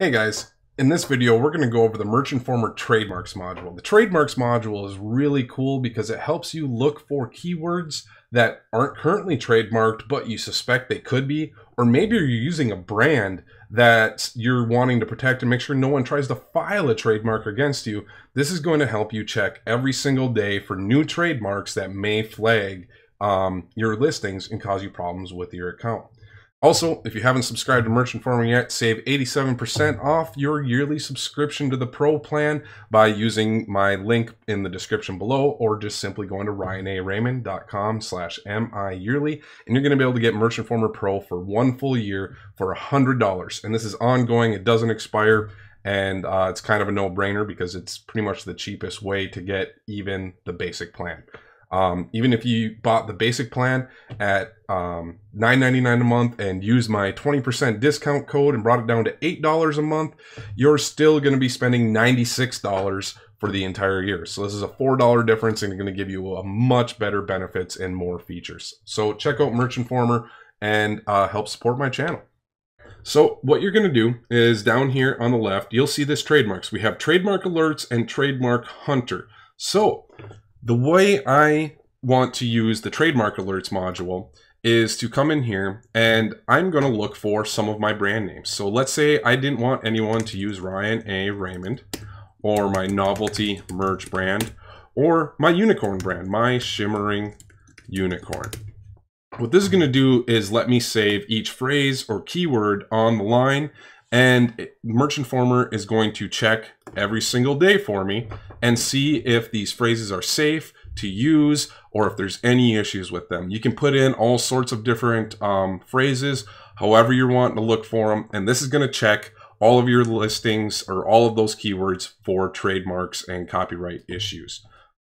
Hey guys, in this video we're going to go over the Merch Informer Trademarks module. The Trademarks module is really cool because it helps you look for keywords that aren't currently trademarked but you suspect they could be, or maybe you're using a brand that you're wanting to protect and make sure no one tries to file a trademark against you. This is going to help you check every single day for new trademarks that may flag um, your listings and cause you problems with your account. Also, if you haven't subscribed to Merch Informer yet, save 87% off your yearly subscription to the Pro plan by using my link in the description below or just simply going to ryanaraymond.com slash mi-yearly and you're going to be able to get Merch Informer Pro for one full year for $100. And this is ongoing. It doesn't expire and uh, it's kind of a no-brainer because it's pretty much the cheapest way to get even the basic plan. Um, even if you bought the basic plan at um, $9.99 a month and used my 20% discount code and brought it down to $8 a month, you're still going to be spending $96 for the entire year. So this is a $4 difference and going to give you a much better benefits and more features. So check out Merch Informer and uh, help support my channel. So what you're going to do is down here on the left, you'll see this trademarks. We have trademark alerts and trademark hunter. So the way I want to use the trademark alerts module is to come in here and I'm going to look for some of my brand names. So let's say I didn't want anyone to use Ryan A. Raymond or my novelty merch brand or my unicorn brand, my shimmering unicorn. What this is going to do is let me save each phrase or keyword on the line and Merch Informer is going to check every single day for me and see if these phrases are safe to use or if there's any issues with them. You can put in all sorts of different um, phrases, however you're wanting to look for them. And this is going to check all of your listings or all of those keywords for trademarks and copyright issues.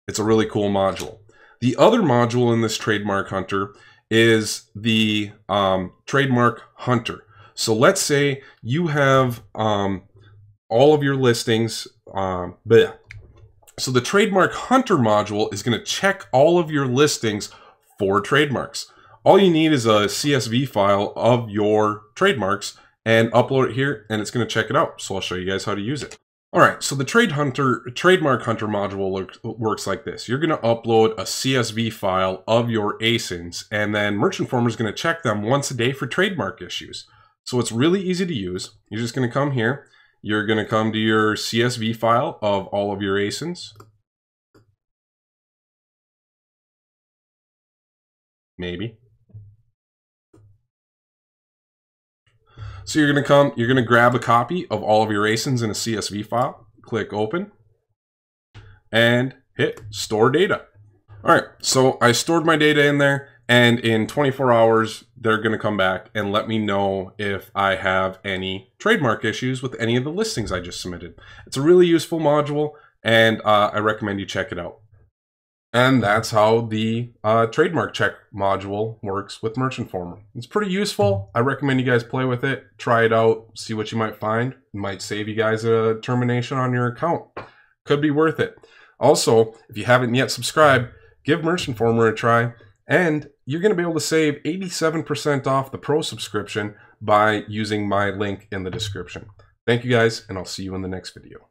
It's a really cool module. The other module in this trademark hunter is the um, trademark hunter. So let's say you have um, all of your listings. Um, so the trademark hunter module is going to check all of your listings for trademarks. All you need is a CSV file of your trademarks and upload it here and it's going to check it out. So I'll show you guys how to use it. All right, so the trade hunter trademark hunter module works like this. You're going to upload a CSV file of your ASINs and then Merch Informer is going to check them once a day for trademark issues. So it's really easy to use. You're just going to come here. You're going to come to your CSV file of all of your ASINs. Maybe. So you're going to come, you're going to grab a copy of all of your ASINs in a CSV file, click open, and hit store data. All right, so I stored my data in there. And in 24 hours, they're going to come back and let me know if I have any trademark issues with any of the listings I just submitted. It's a really useful module, and uh, I recommend you check it out. And that's how the uh, trademark check module works with Merch Informer. It's pretty useful. I recommend you guys play with it, try it out, see what you might find. It might save you guys a termination on your account. Could be worth it. Also, if you haven't yet subscribed, give Merch Informer a try. And you're going to be able to save 87% off the pro subscription by using my link in the description. Thank you guys, and I'll see you in the next video.